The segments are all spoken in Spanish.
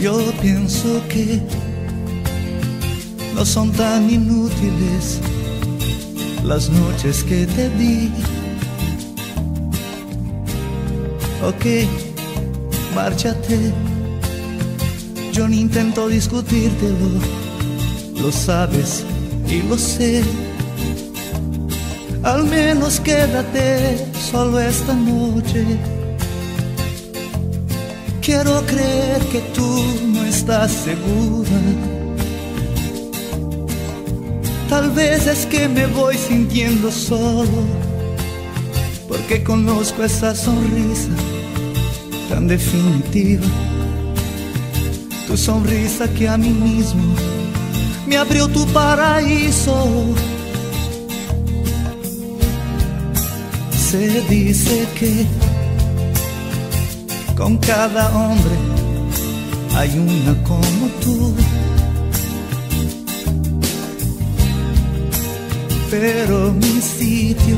Yo pienso que no son tan inútiles las noches que te di. Ok, márchate. Yo no intento discutírtelo, lo sabes y lo sé. Al menos quédate solo esta noche. Quiero creer que tú no estás segura. Tal vez es que me voy sintiendo solo, porque conozco esa sonrisa tan definitiva. Tu sonrisa que a mí mismo me abrió tu paraíso. Se dice que con cada hombre hay una como tú. Pero mi sitio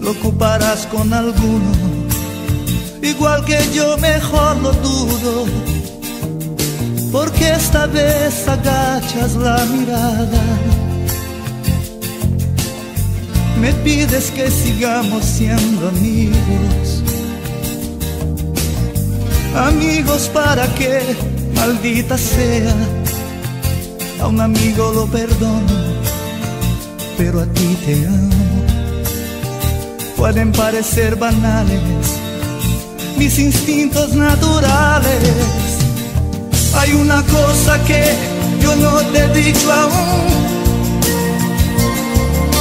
lo ocuparás con alguno, igual que yo mejor lo dudo, porque esta vez agachas la mirada. Me pides que sigamos siendo amigos Amigos para que, maldita sea, a un amigo lo perdono, pero a ti te amo. Pueden parecer banales mis instintos naturales. Hay una cosa que yo no te he dicho aún,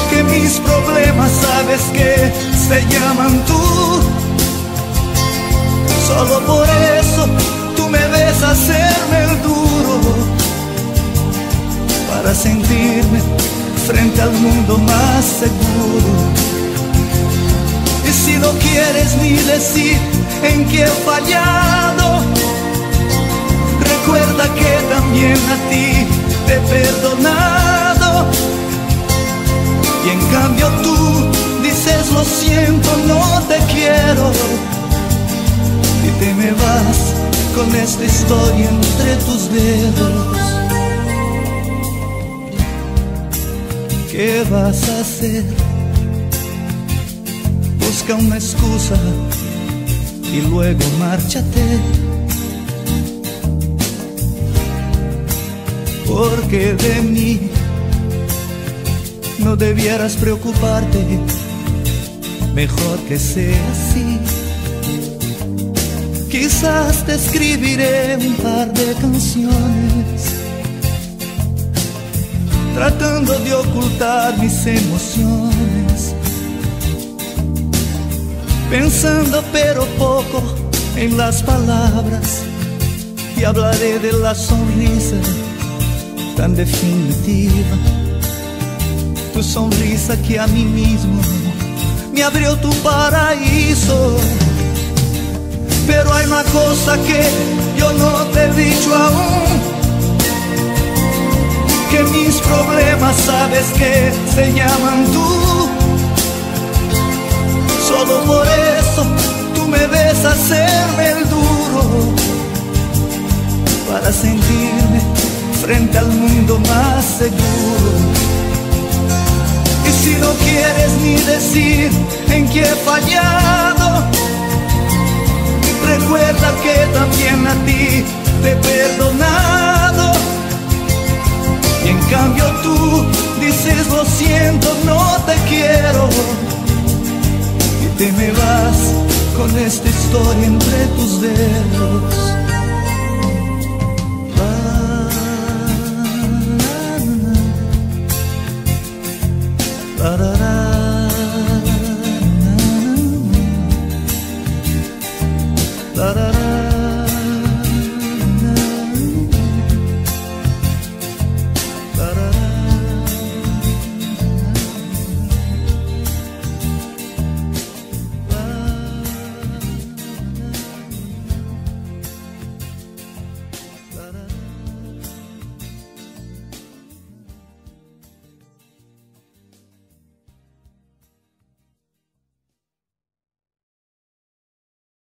que mis problemas sabes que se llaman tú Solo por eso tú me ves hacerme el duro para sentirme frente al mundo más seguro. Y si no quieres ni decir en qué he fallado, recuerda que también a ti te he perdonado. Y en cambio tú dices lo siento, no te quiero te me vas con esta historia entre tus dedos. ¿Qué vas a hacer? Busca una excusa y luego márchate. Porque de mí no debieras preocuparte, mejor que sea así. Quizás te escribiré un par de canciones tratando de ocultar mis emociones, pensando pero poco en las palabras y hablaré de la sonrisa tan definitiva, tu sonrisa que a mí mismo me abrió tu paraíso pero hay una cosa que yo no te he dicho aún, que mis problemas sabes que se llaman tú. Solo por eso tú me ves hacerme el duro, para sentirme frente al mundo más seguro. Si no quieres ni decir en qué he fallado, recuerda que también a ti te he perdonado. Y en cambio tú dices lo siento, no te quiero. Y te me vas con esta historia entre tus dedos. da da